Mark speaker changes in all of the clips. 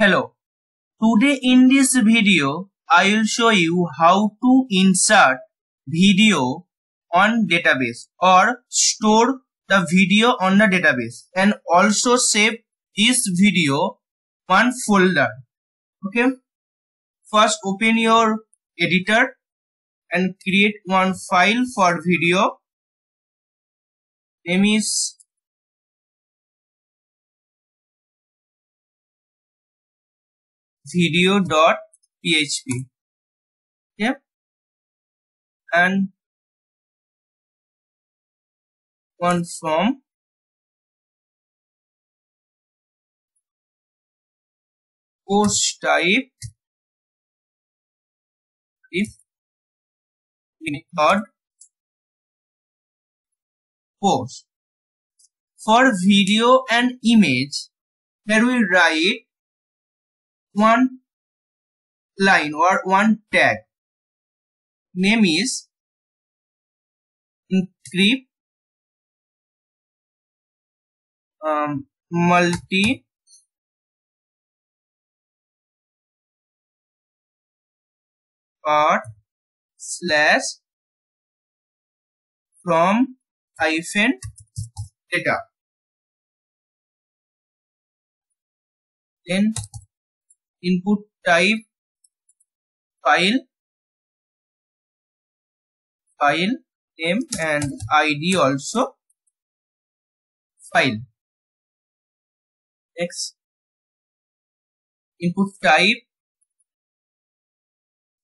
Speaker 1: Hello. Today in this video, I will show you how to insert video on database or store the video on the database and also save this video one folder. Okay. First open your editor and create one file for video. Name is video.php okay and one from post type if method post. For video and image here we write one line or one tag. Name is enctype um, multi part slash from hyphen data then input type file file name and id also file. Next. Input type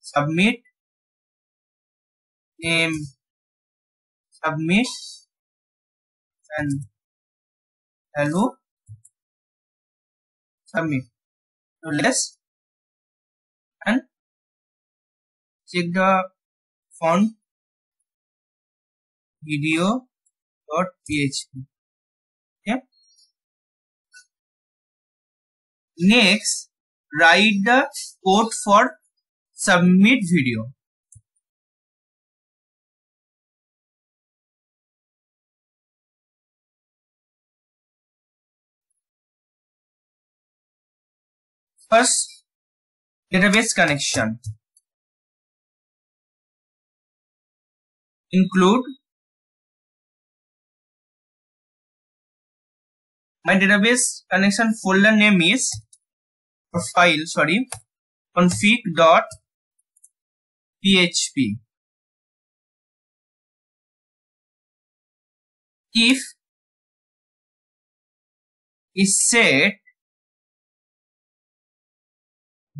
Speaker 1: submit name submit and hello submit less and check the font video video.php okay. Next write the code for submit video First, database connection. Include my database connection folder name is or file sorry config dot php if is set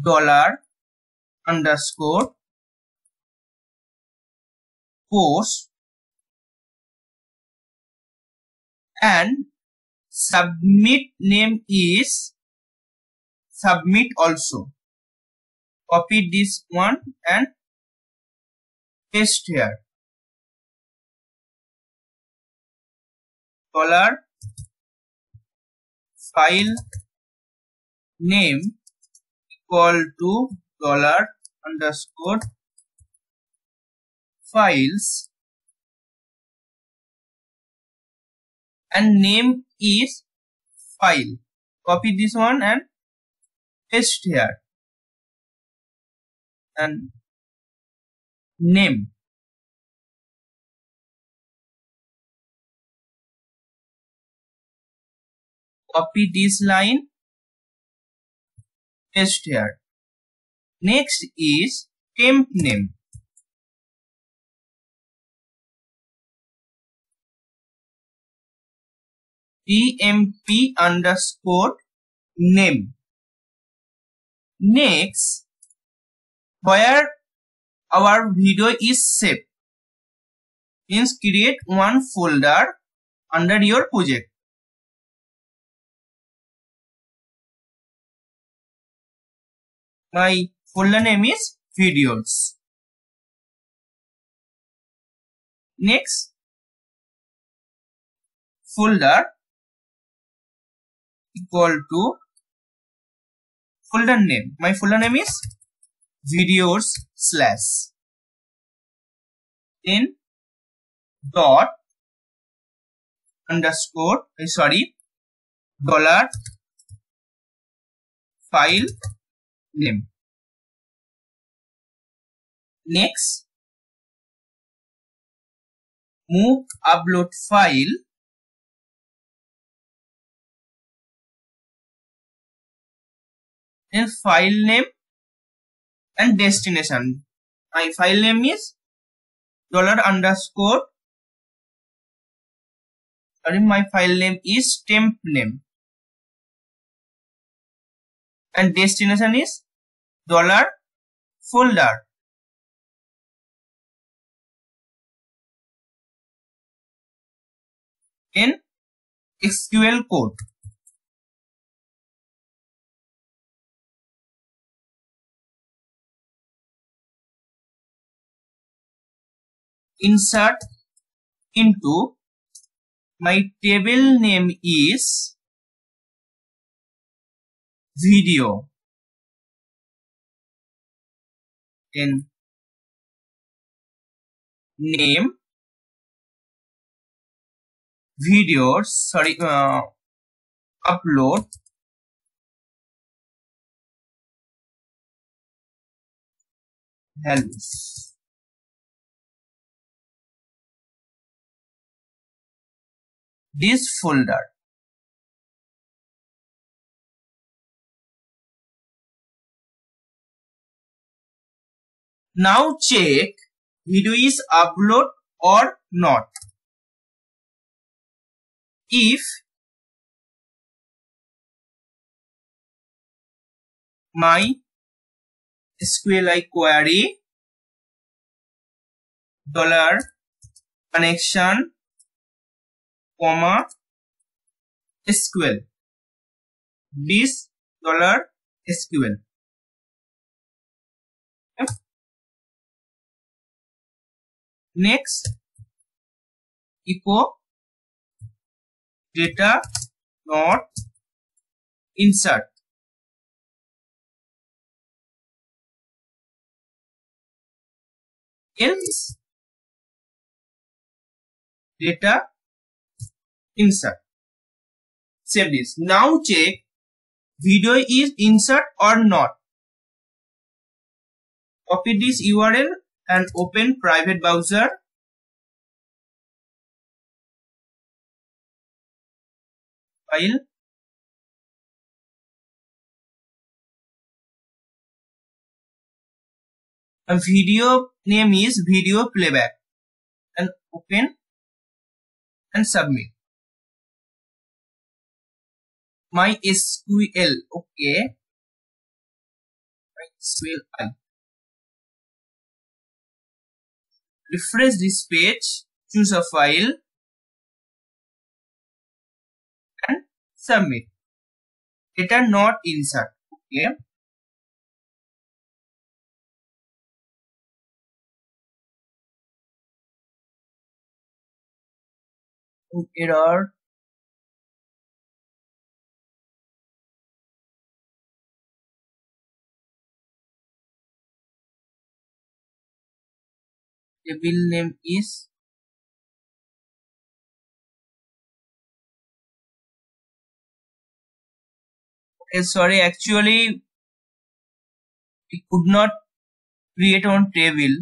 Speaker 1: dollar underscore post and submit name is submit also. Copy this one and paste here. Dollar file name equal to dollar underscore files. And name is file. Copy this one and paste here. And name. Copy this line paste here. Next is temp name. tmp underscore name. Next, where our video is saved, means create one folder under your project. My folder name is videos next. Folder equal to folder name. My folder name is videos slash. Then dot underscore eh, sorry dollar file name. Next. Move upload file. And file name and destination. My file name is dollar underscore. Sorry my file name is temp name. And destination is dollar folder in SQL code. Insert into my table name is video then name videos sorry uh, upload helps. This folder now check video is upload or not. If my SQLite query dollar connection comma SQL this dollar SQL next echo data not insert. Else data insert. Save this. Now check video is insert or not. Copy this url and open private browser. File. A video name is video playback. And open and submit. My SQL okay. My refresh this page choose a file and submit. Data not insert okay? Error table name is okay sorry actually we could not create on table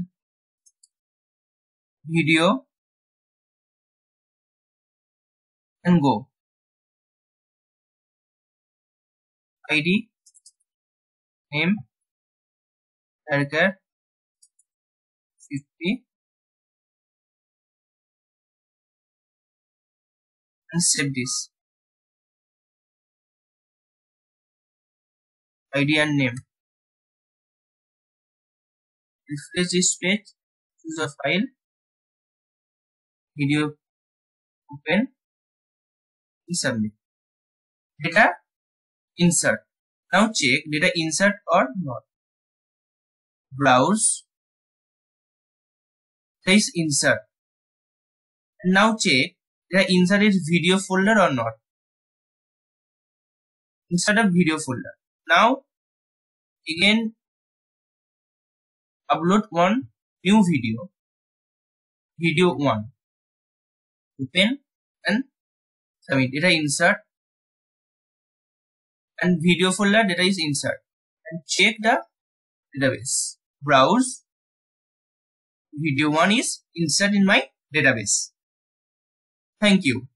Speaker 1: video and go id name character 50 and save this id and name refresh this page choose a file video open and submit data insert now check data insert or not browse place insert now check data insert is video folder or not insert a video folder now again upload one new video video one open and submit data insert and video folder data is insert and check the database. Browse. Video 1 is insert in my database. Thank you.